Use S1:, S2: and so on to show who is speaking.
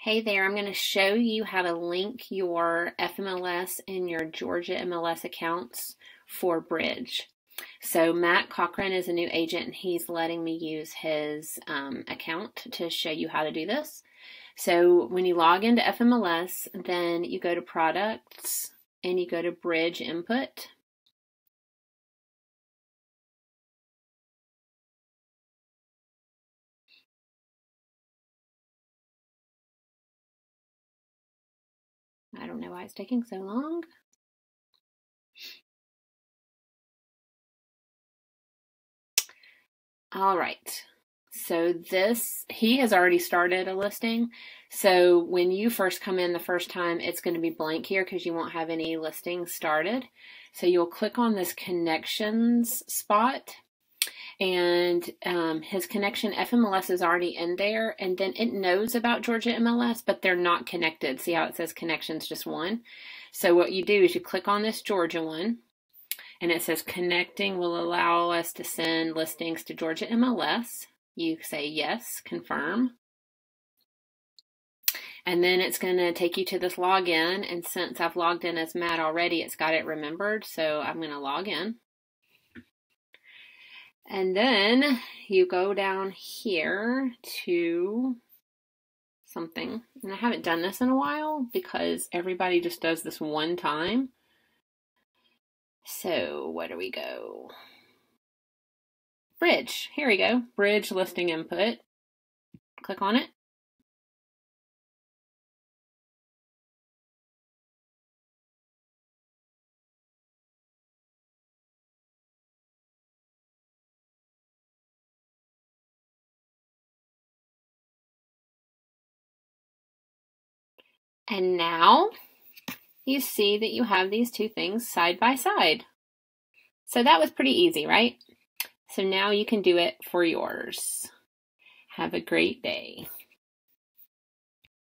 S1: Hey there, I'm going to show you how to link your FMLS and your Georgia MLS accounts for Bridge. So Matt Cochran is a new agent and he's letting me use his um, account to show you how to do this. So when you log into FMLS, then you go to products and you go to Bridge Input. Don't know why it's taking so long. All right. So this, he has already started a listing. So when you first come in the first time, it's going to be blank here because you won't have any listings started. So you'll click on this connections spot and um, his connection FMLS is already in there, and then it knows about Georgia MLS, but they're not connected. See how it says connections just one? So what you do is you click on this Georgia one, and it says connecting will allow us to send listings to Georgia MLS. You say yes, confirm. And then it's going to take you to this login. And since I've logged in as Matt already, it's got it remembered. So I'm going to log in. And then you go down here to something. And I haven't done this in a while because everybody just does this one time. So where do we go? Bridge. Here we go. Bridge listing input. Click on it. And now you see that you have these two things side by side. So that was pretty easy, right? So now you can do it for yours. Have a great day.